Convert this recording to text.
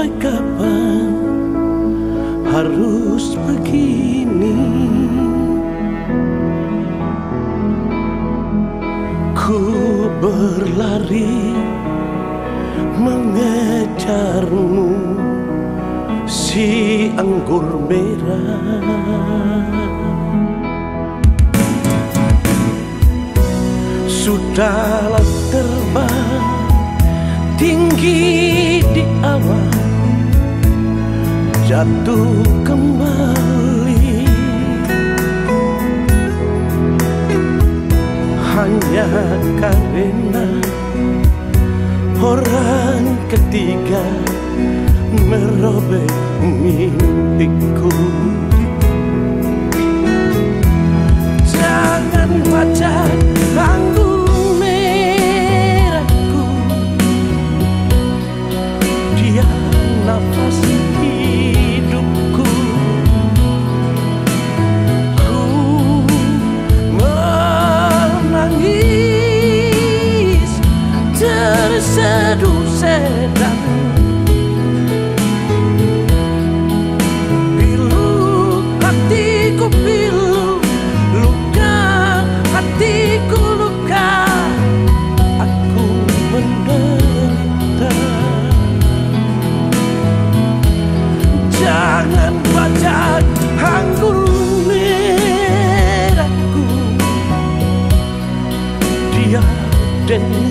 sampai kapan harus begini? Ku berlari mengejarmu si anggur merah. Sudahlah terbang tinggi di awan jatuh kembali. Hanya karena orang ketiga merobek mimpiku. Jangan wajah You.